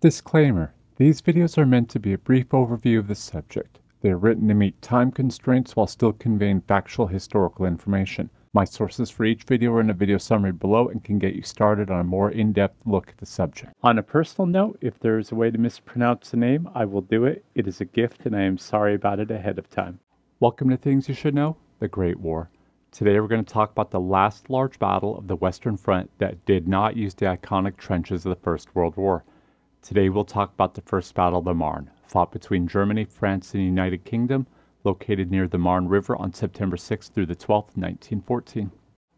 Disclaimer These videos are meant to be a brief overview of the subject. They are written to meet time constraints while still conveying factual historical information. My sources for each video are in the video summary below and can get you started on a more in-depth look at the subject. On a personal note, if there is a way to mispronounce the name, I will do it. It is a gift and I am sorry about it ahead of time. Welcome to Things You Should Know, The Great War. Today we're going to talk about the last large battle of the Western Front that did not use the iconic trenches of the First World War. Today we'll talk about the First Battle of the Marne, fought between Germany, France, and the United Kingdom, located near the Marne River on September 6 through the 12th, 1914.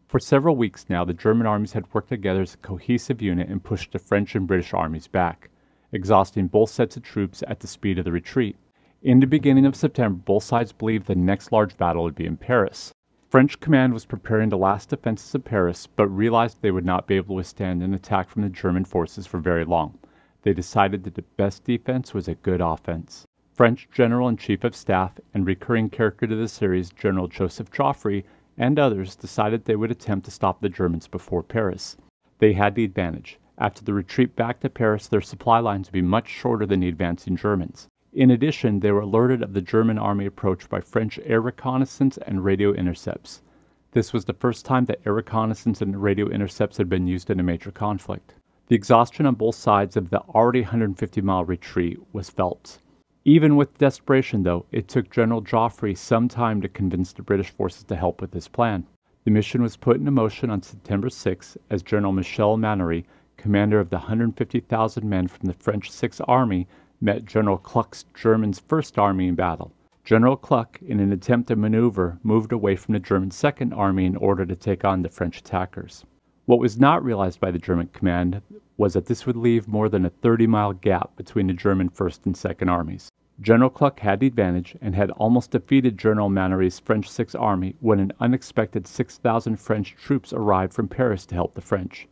For several weeks now, the German armies had worked together as a cohesive unit and pushed the French and British armies back, exhausting both sets of troops at the speed of the retreat. In the beginning of September, both sides believed the next large battle would be in Paris. French command was preparing the last defenses of Paris, but realized they would not be able to withstand an attack from the German forces for very long they decided that the best defense was a good offense. French General and Chief of Staff and recurring character to the series, General Joseph Joffre, and others decided they would attempt to stop the Germans before Paris. They had the advantage. After the retreat back to Paris, their supply lines would be much shorter than the advancing Germans. In addition, they were alerted of the German army approach by French air reconnaissance and radio intercepts. This was the first time that air reconnaissance and radio intercepts had been used in a major conflict. The exhaustion on both sides of the already 150 mile retreat was felt. Even with desperation, though, it took General Joffre some time to convince the British forces to help with his plan. The mission was put into motion on September 6 as General Michel Maunoury, commander of the 150,000 men from the French Sixth Army, met General Kluck's German First Army in battle. General Kluck, in an attempt to maneuver, moved away from the German Second Army in order to take on the French attackers. What was not realized by the German command was that this would leave more than a 30 mile gap between the German First and Second Armies. General Kluck had the advantage and had almost defeated General Maunoury's French Sixth Army when an unexpected 6,000 French troops arrived from Paris to help the French.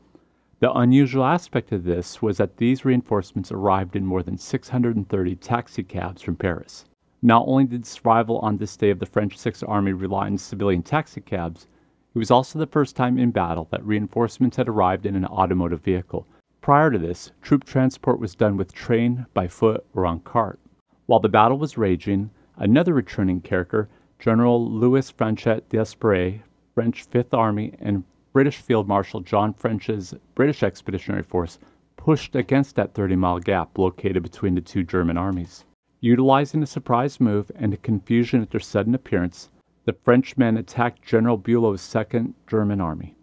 The unusual aspect of this was that these reinforcements arrived in more than 630 taxicabs from Paris. Not only did this survival on this day of the French Sixth Army rely on civilian taxicabs, it was also the first time in battle that reinforcements had arrived in an automotive vehicle. Prior to this, troop transport was done with train, by foot, or on cart. While the battle was raging, another returning character, General Louis Franchet d'Espèrey, French Fifth Army, and British Field Marshal John French's British Expeditionary Force pushed against that 30 mile gap located between the two German armies. Utilizing a surprise move and the confusion at their sudden appearance, the Frenchmen attacked General Bülow's Second German Army.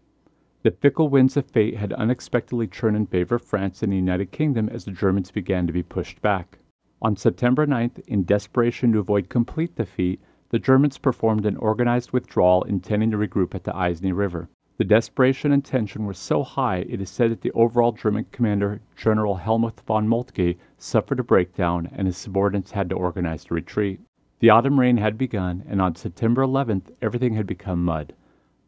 The fickle winds of fate had unexpectedly turned in favor of France and the United Kingdom as the Germans began to be pushed back. On September 9th, in desperation to avoid complete defeat, the Germans performed an organized withdrawal intending to regroup at the Aisne River. The desperation and tension were so high it is said that the overall German commander, General Helmuth von Moltke, suffered a breakdown and his subordinates had to organize the retreat. The autumn rain had begun, and on September 11th everything had become mud.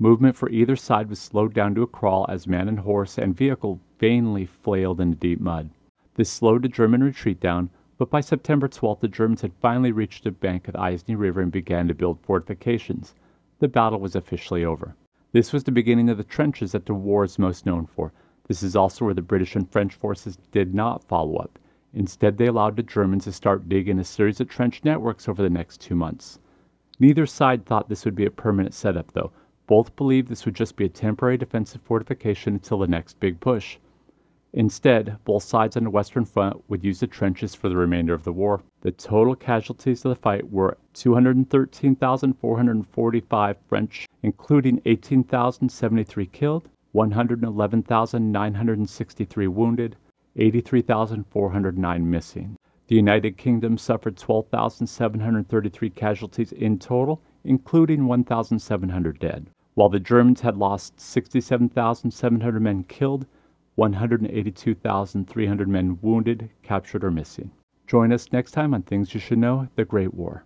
Movement for either side was slowed down to a crawl as man and horse and vehicle vainly flailed in the deep mud. This slowed the German retreat down, but by September 12th the Germans had finally reached the bank of the Aisne River and began to build fortifications. The battle was officially over. This was the beginning of the trenches that the war is most known for. This is also where the British and French forces did not follow up. Instead, they allowed the Germans to start digging a series of trench networks over the next two months. Neither side thought this would be a permanent setup, though. Both believed this would just be a temporary defensive fortification until the next big push. Instead, both sides on the Western Front would use the trenches for the remainder of the war. The total casualties of the fight were 213,445 French, including 18,073 killed, 111,963 wounded, 83,409 missing. The United Kingdom suffered 12,733 casualties in total, including 1,700 dead, while the Germans had lost 67,700 men killed, 182,300 men wounded, captured, or missing. Join us next time on Things You Should Know The Great War.